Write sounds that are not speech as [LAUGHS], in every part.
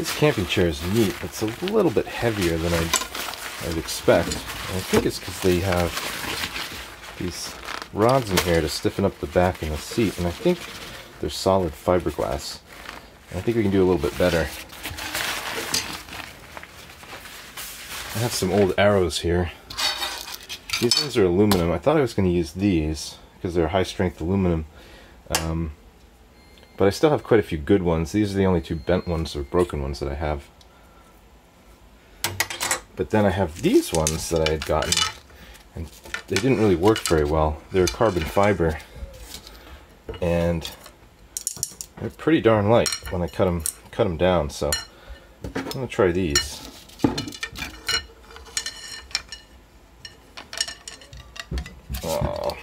This camping chair is neat. It's a little bit heavier than I'd, I'd expect. And I think it's because they have these rods in here to stiffen up the back and the seat. And I think they're solid fiberglass. And I think we can do a little bit better. I have some old arrows here. These ones are aluminum. I thought I was going to use these because they're high strength aluminum. Um, but I still have quite a few good ones. These are the only two bent ones or broken ones that I have. But then I have these ones that I had gotten, and they didn't really work very well. They're carbon fiber, and they're pretty darn light when I cut them cut them down. So I'm gonna try these. Oh,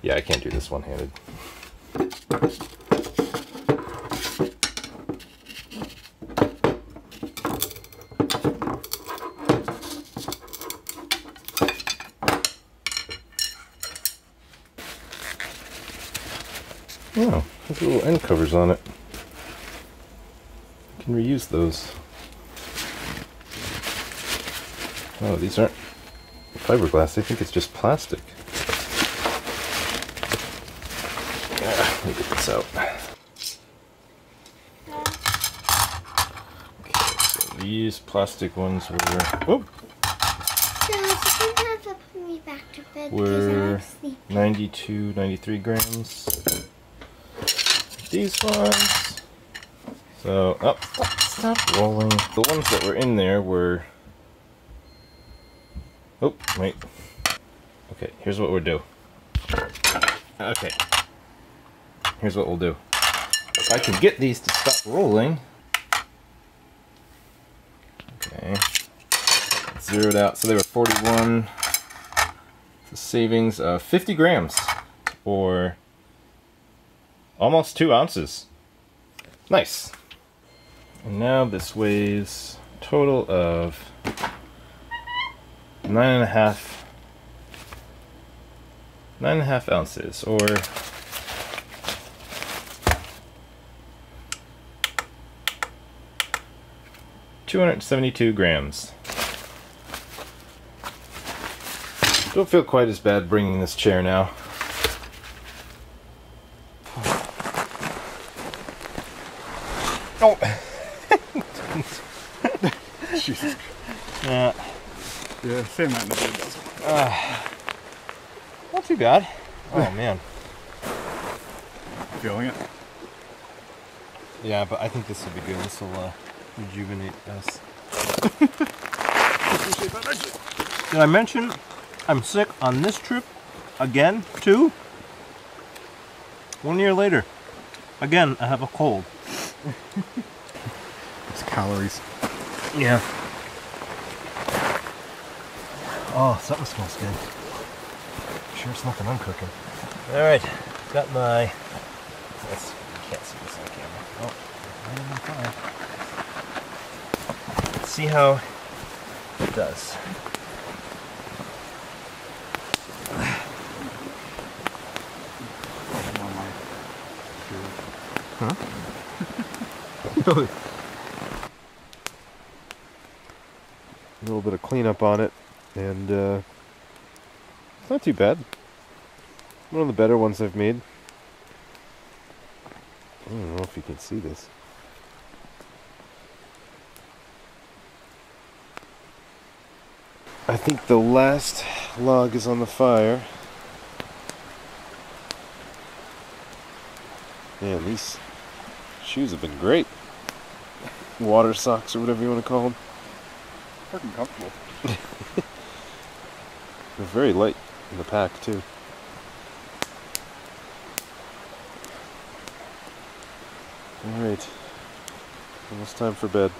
yeah, I can't do this one-handed. Oh, little end covers on it. You can reuse those. Oh, these aren't fiberglass. I think it's just plastic. Ah, let me get this out. Okay, so these plastic ones were... Oh, sometimes I'll put me back to bed We're- because I'm sleepy. 92, 93 grams. These ones. So, up, stop, stop rolling. The ones that were in there were. Oh, wait. Okay, here's what we'll do. Okay. Here's what we'll do. If I can get these to stop rolling. Okay. Zeroed out. So they were 41 a savings of 50 grams or almost two ounces. Nice. And now this weighs total of nine and a half nine and a half ounces or two hundred seventy-two grams. Don't feel quite as bad bringing this chair now. Oh. Jesus. Yeah. Yeah, same nobody does. Not too bad. Oh man. Feeling it? Yeah, but I think this will be good. This will uh, rejuvenate us. Did I mention I'm sick on this trip again too? One year later, again I have a cold. [LAUGHS] It's calories. Yeah. Oh, something smells good. Sure, it's nothing I'm cooking. All right, got my. Can't see this on camera. Oh, right on fire. Let's see how it does. [SIGHS] I'm my Really? A little bit of cleanup on it, and uh, it's not too bad. One of the better ones I've made. I don't know if you can see this. I think the last log is on the fire. Man, these shoes have been great. Water socks or whatever you want to call them. fucking comfortable. [LAUGHS] They're very light in the pack too. Alright. Almost time for bed.